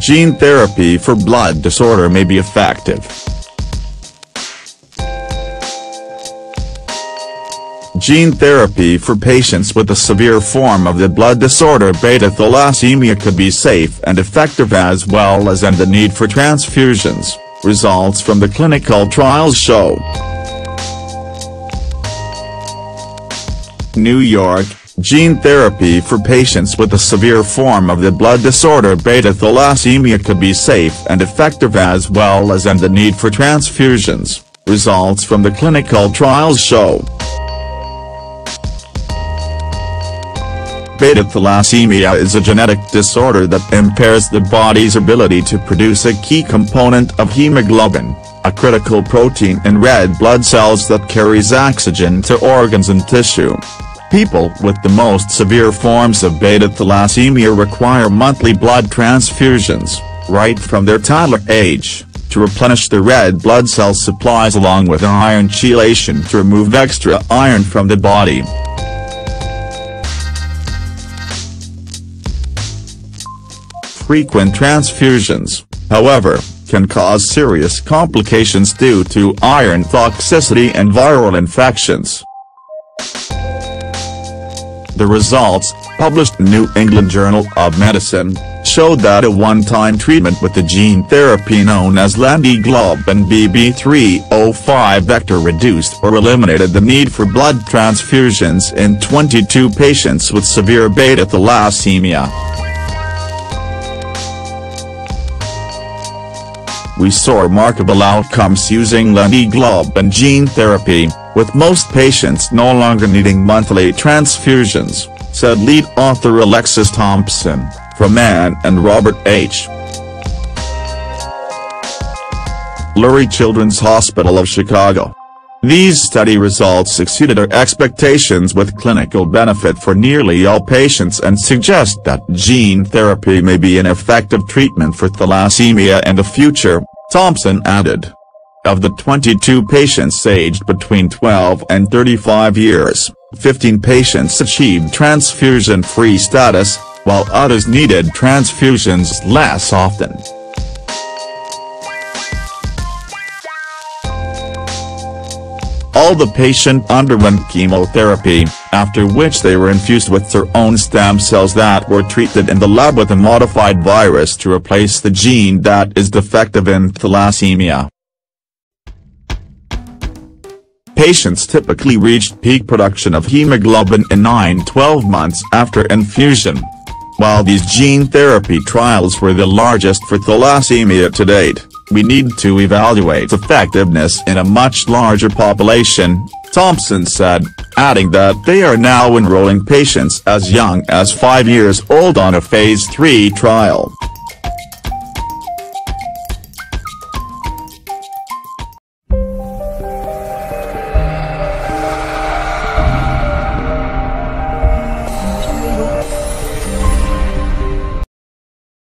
Gene therapy for blood disorder may be effective. Gene therapy for patients with a severe form of the blood disorder beta thalassemia could be safe and effective as well as end the need for transfusions, results from the clinical trials show. New York, gene therapy for patients with a severe form of the blood disorder beta thalassemia could be safe and effective as well as end the need for transfusions, results from the clinical trials show. Beta thalassemia is a genetic disorder that impairs the body's ability to produce a key component of hemoglobin, a critical protein in red blood cells that carries oxygen to organs and tissue. People with the most severe forms of beta thalassemia require monthly blood transfusions, right from their toddler age, to replenish the red blood cell supplies along with iron chelation to remove extra iron from the body. Frequent transfusions, however, can cause serious complications due to iron toxicity and viral infections. The results, published in New England Journal of Medicine, showed that a one-time treatment with the gene therapy known as Lenti-Globin BB305 vector reduced or eliminated the need for blood transfusions in 22 patients with severe beta thalassemia. We saw remarkable outcomes using Lenti-Globin gene therapy, with most patients no longer needing monthly transfusions, said lead author Alexis Thompson, from Ann and Robert H. Lurie Children's Hospital of Chicago. These study results exceeded our expectations with clinical benefit for nearly all patients and suggest that gene therapy may be an effective treatment for thalassemia in the future, Thompson added. Of the 22 patients aged between 12 and 35 years, 15 patients achieved transfusion-free status, while others needed transfusions less often. All the patient underwent chemotherapy, after which they were infused with their own stem cells that were treated in the lab with a modified virus to replace the gene that is defective in thalassemia. Patients typically reached peak production of hemoglobin in 9-12 months after infusion. While these gene therapy trials were the largest for thalassemia to date, we need to evaluate effectiveness in a much larger population, Thompson said, adding that they are now enrolling patients as young as 5 years old on a phase 3 trial.